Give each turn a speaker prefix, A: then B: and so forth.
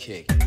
A: kick.